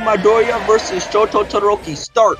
Midoriya versus Shoto Taroki. Start.